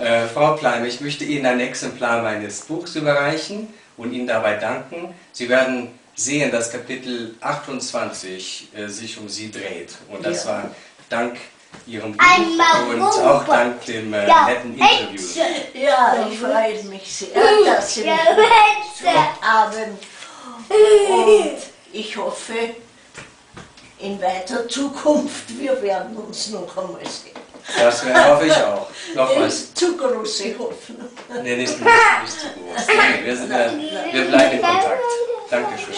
Äh, Frau Pleim, ich möchte Ihnen ein Exemplar meines Buchs überreichen und Ihnen dabei danken. Sie werden sehen, dass Kapitel 28 äh, sich um Sie dreht. Und das Ja. war dank Ihrem Buch Einmal und Rumba. auch dank dem äh, Ja, netten Interview. Ja, ich freue mich sehr, dass Sie mich haben. Und ich hoffe, in weiter Zukunft, wir werden uns noch einmal sehen. Das hoffe ich auch. Nochmals. ist zu große Hoffnung. Nee, nicht, nicht, nicht zu groß. Nee, wir, sind, äh, wir bleiben in Kontakt. Dankeschön.